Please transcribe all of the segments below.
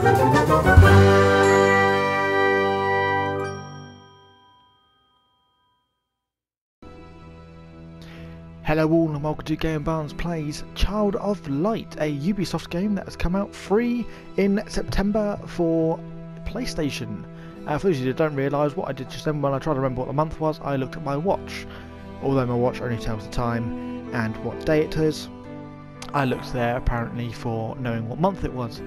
Hello all and welcome to Gamer Barnes Plays Child of Light, a Ubisoft game that has come out free in September for PlayStation. Uh, for those of you that don't realise what I did just then when I tried to remember what the month was, I looked at my watch. Although my watch only tells the time and what day it is, I looked there apparently for knowing what month it was.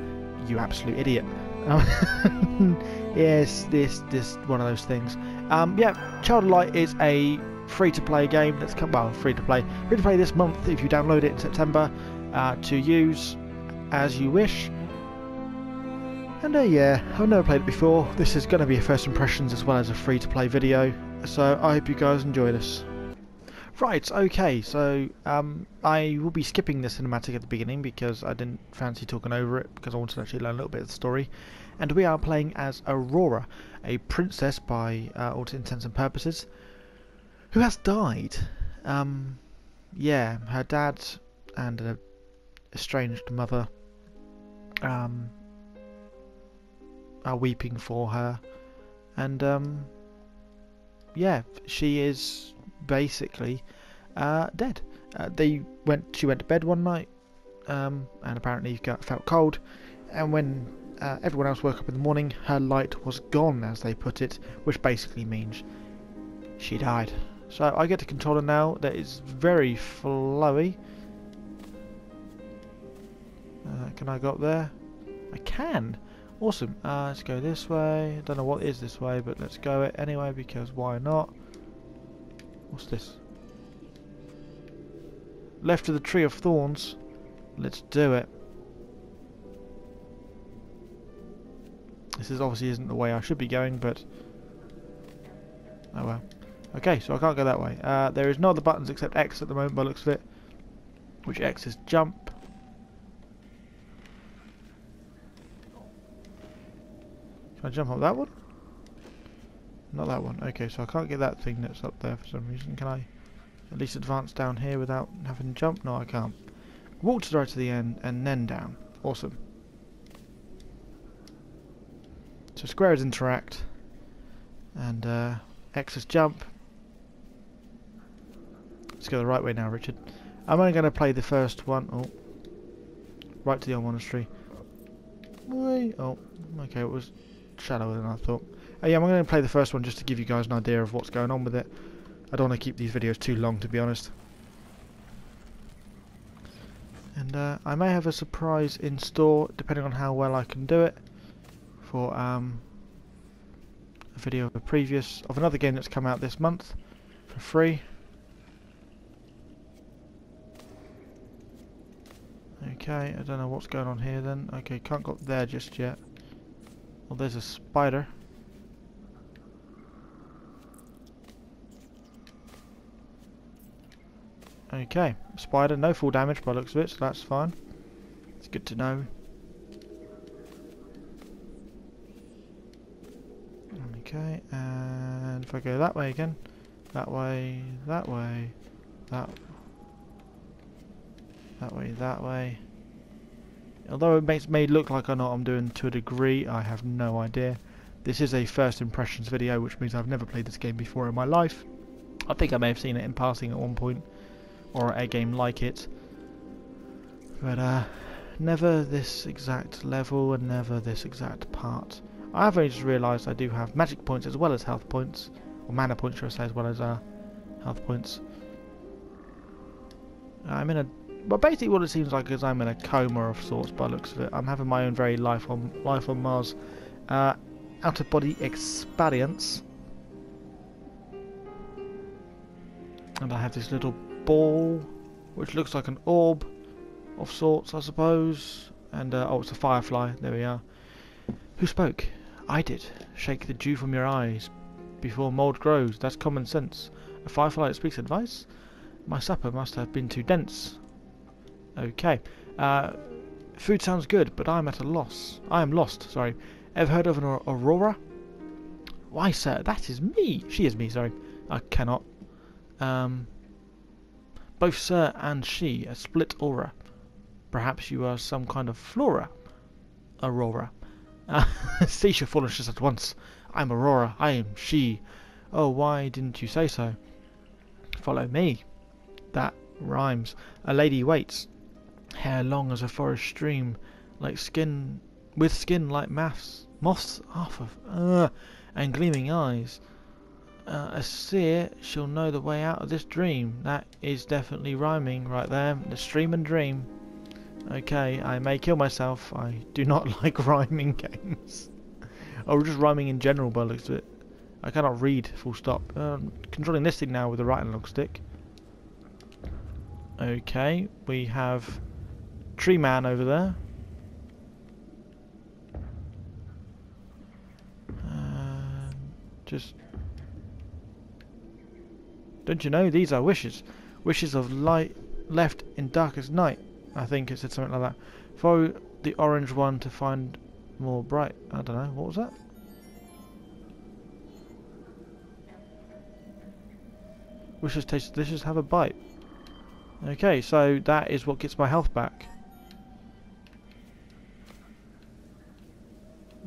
You absolute idiot. Um, yes, this this one of those things. Um, yeah, Child of Light is a free-to-play game that's come well free-to-play free-to-play this month if you download it in September uh, to use as you wish. And uh, yeah, I've never played it before. This is going to be a first impressions as well as a free-to-play video, so I hope you guys enjoy this. Right, okay, so um, I will be skipping the cinematic at the beginning because I didn't fancy talking over it because I wanted to actually learn a little bit of the story. And we are playing as Aurora, a princess by uh, all intents and purposes, who has died. Um, yeah, her dad and an estranged mother um, are weeping for her, and um, yeah, she is basically uh, dead. Uh, they went. She went to bed one night, um, and apparently got, felt cold. And when uh, everyone else woke up in the morning, her light was gone, as they put it, which basically means she died. So I get a controller now that is very flowy. Uh, can I go up there? I can. Awesome. Uh, let's go this way. Don't know what is this way, but let's go it anyway because why not? What's this? Left of the Tree of Thorns. Let's do it. This is obviously isn't the way I should be going, but oh well. Okay, so I can't go that way. Uh, there is no other buttons except X at the moment by looks of it. Which X is jump. Can I jump up that one? Not that one. Okay, so I can't get that thing that's up there for some reason. Can I at least advance down here without having to jump? No, I can't. Walk to the right to the end and then down. Awesome. So squares interact. And uh, X is jump. Let's go the right way now, Richard. I'm only going to play the first one. Oh. Right to the old monastery. Oh, okay, it was shallower than I thought. Oh yeah, I'm going to play the first one just to give you guys an idea of what's going on with it. I don't want to keep these videos too long, to be honest. And uh, I may have a surprise in store, depending on how well I can do it, for um, a video of a previous of another game that's come out this month for free. Okay, I don't know what's going on here then. Okay, can't go up there just yet. Well, there's a spider. Okay, spider, no full damage by looks of it, so that's fine. It's good to know. Okay, and if I go that way again, that way, that way, that, that way, that way. Although it makes me look like I know what I'm doing to a degree, I have no idea. This is a first impressions video, which means I've never played this game before in my life. I think I may have seen it in passing at one point or a game like it. But uh, never this exact level and never this exact part. I have only just realised I do have magic points as well as health points, or mana points should I say, as well as uh, health points. I'm in a, well basically what it seems like is I'm in a coma of sorts by looks of it. I'm having my own very life on life on Mars, uh, out of body experience. And I have this little ball, which looks like an orb of sorts, I suppose. And, uh, oh, it's a firefly. There we are. Who spoke? I did. Shake the dew from your eyes before mould grows. That's common sense. A firefly that speaks advice? My supper must have been too dense. Okay. Uh, food sounds good, but I'm at a loss. I am lost, sorry. Ever heard of an aurora? Why, sir, that is me. She is me, sorry. I cannot. Um, both sir and she a split aura. Perhaps you are some kind of flora, Aurora. Uh, cease your foolishness at once. I'm Aurora. I am she. Oh, why didn't you say so? Follow me. That rhymes. A lady waits. Hair long as a forest stream, like skin, with skin like moths, moths half of, uh, and gleaming eyes. Uh, a seer shall know the way out of this dream. That is definitely rhyming right there. The stream and dream. Okay, I may kill myself. I do not like rhyming games. or just rhyming in general by looks of it. I cannot read, full stop. Um, controlling this thing now with the right analog stick. Okay, we have Tree Man over there. Just... Don't you know, these are wishes. Wishes of light left in darkest night. I think it said something like that. Follow the orange one to find more bright. I don't know, what was that? Wishes taste delicious, have a bite. Okay, so that is what gets my health back.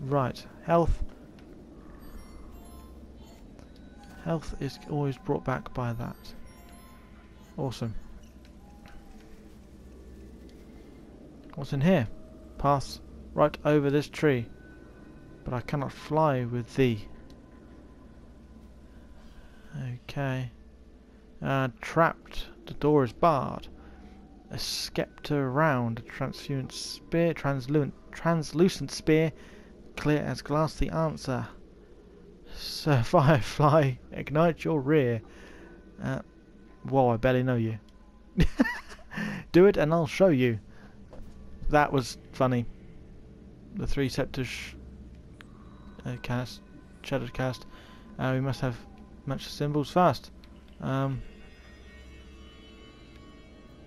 Right, health. Health is always brought back by that. Awesome. What's in here? Pass right over this tree. But I cannot fly with thee. Okay. Uh, trapped. The door is barred. A scepter round. A translucent spear. Translucent, translucent spear. Clear as glass the answer. Sir Firefly, ignite your rear. Uh, whoa, I barely know you. Do it and I'll show you. That was funny. The three scepters uh, cast, shattered cast. Uh, we must have match the symbols fast. Um,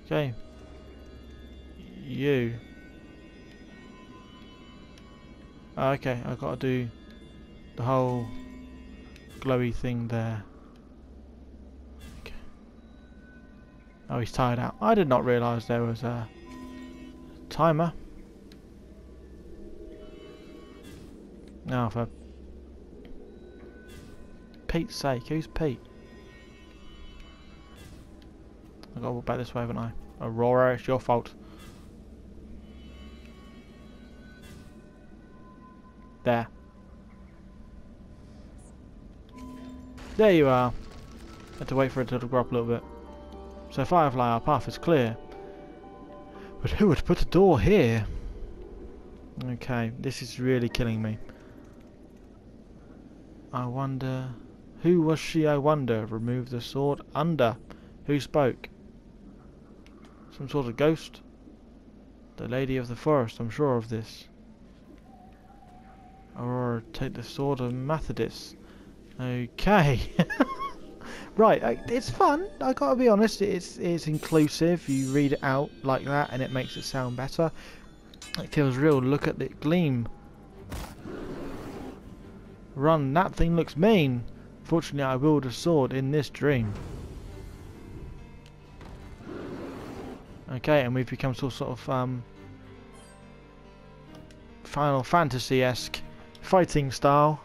okay. You. Oh, okay, I've got to do the whole glowy thing there. Okay. Oh, he's tired out. I did not realise there was a timer. Now, for Pete's sake, who's Pete? I've got to walk back this way, haven't I? Aurora, it's your fault. There. There you are. Had to wait for it to grow up a little bit. So Firefly, our path is clear. But who would put a door here? Okay, this is really killing me. I wonder... Who was she, I wonder? Remove the sword under. Who spoke? Some sort of ghost? The lady of the forest, I'm sure of this. Or take the sword of Methodist. Okay. right, uh, it's fun. I gotta be honest. It's it's inclusive. You read it out like that, and it makes it sound better. It feels real. Look at the gleam. Run. That thing looks mean. Fortunately, I wield a sword in this dream. Okay, and we've become sort of um, Final Fantasy-esque fighting style.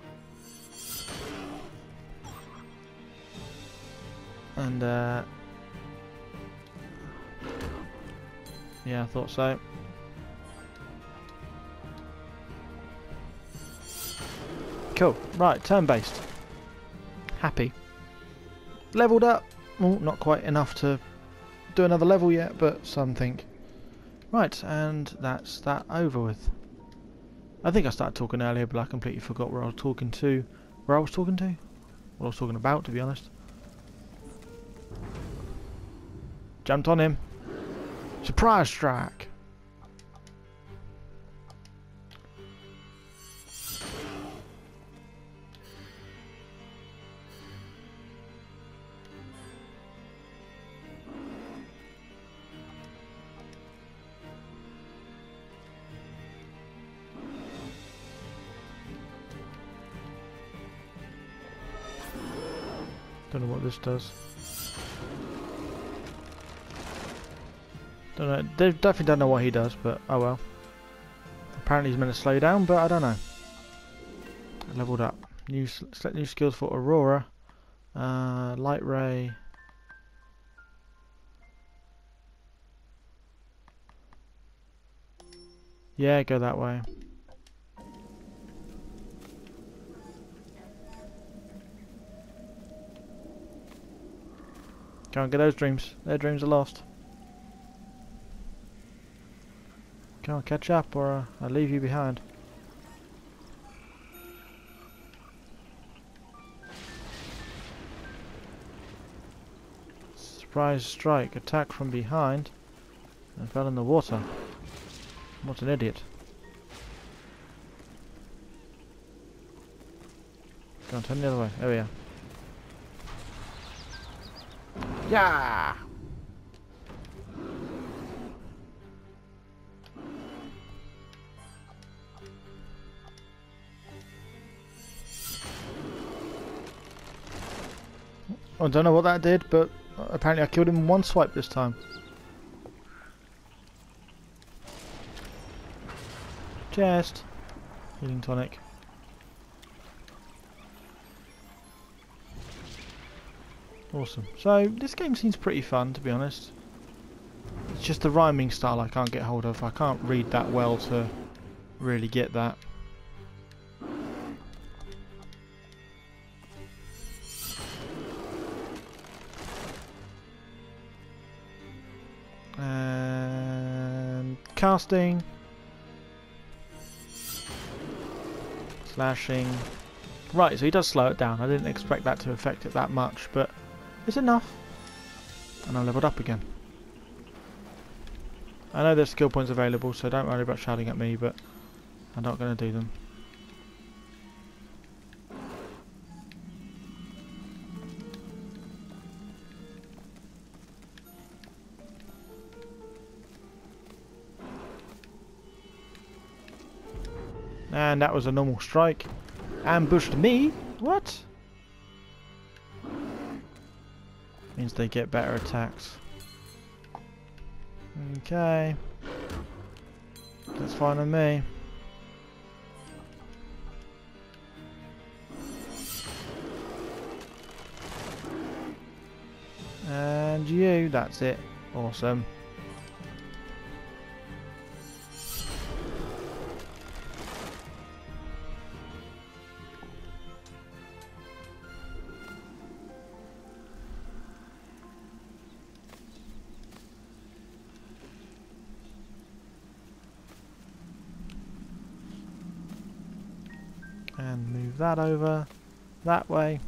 And, uh, yeah, I thought so. Cool. Right, turn-based. Happy. Leveled up. Well, not quite enough to do another level yet, but something. Right, and that's that over with. I think I started talking earlier, but I completely forgot where I was talking to. Where I was talking to? What I was talking about, to be honest. Jumped on him. Surprise strike! Don't know what this does. Don't know. They definitely don't know what he does, but oh well. Apparently he's meant to slow down, but I don't know. leveled up. New select new skills for Aurora. Uh, light ray. Yeah, go that way. Can't get those dreams. Their dreams are lost. Can't catch up or uh, I'll leave you behind. Surprise strike, attack from behind, and fell in the water. What an idiot. Go on, turn the other way. There we are. Yeah! I don't know what that did, but apparently I killed him in one swipe this time. Chest. Healing tonic. Awesome. So, this game seems pretty fun, to be honest. It's just the rhyming style I can't get hold of. I can't read that well to really get that. And casting. Slashing. Right, so he does slow it down. I didn't expect that to affect it that much, but it's enough. And I leveled up again. I know there's skill points available, so don't worry about shouting at me, but I'm not going to do them. And that was a normal strike. Ambushed me? What? Means they get better attacks. Okay. That's fine with me. And you, that's it. Awesome. That over that way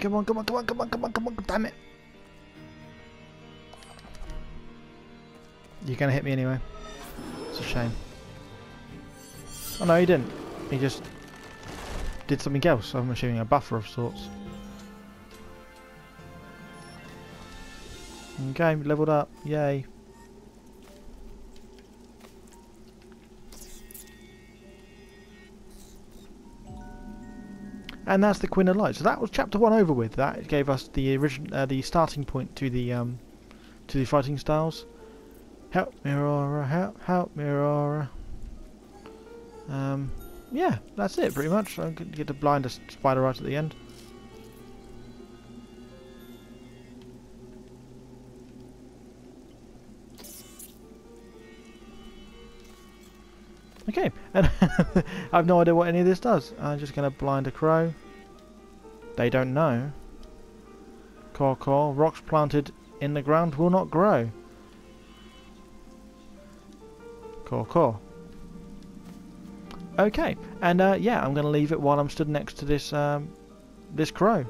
come on, come on, come on, come on, come on, come on, damn it. You're gonna hit me anyway. It's a shame. Oh no, he didn't. He just did something else. I'm assuming a buffer of sorts. Okay, leveled up. Yay. And that's the Queen of Light. So that was chapter one over with. That it gave us the original, uh, the starting point to the um, to the fighting styles. Help me, Aurora! Help, help me, Aurora! Um, yeah, that's it pretty much. I get to blind a spider right at the end. Okay, and I have no idea what any of this does. I'm just going to blind a crow. They don't know. Caw caw, rocks planted in the ground will not grow. Caw caw. Okay, and uh, yeah, I'm going to leave it while I'm stood next to this um, this crow.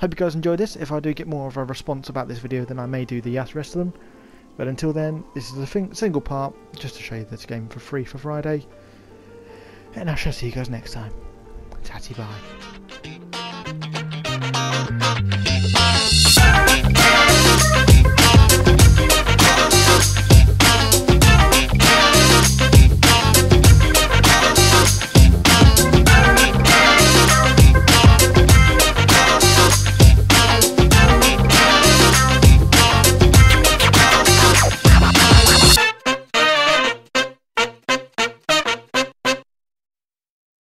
Hope you guys enjoyed this. If I do get more of a response about this video, then I may do the rest of them. But until then, this is a single part, just to show you this game for free for Friday. And I shall see you guys next time. Tatty bye.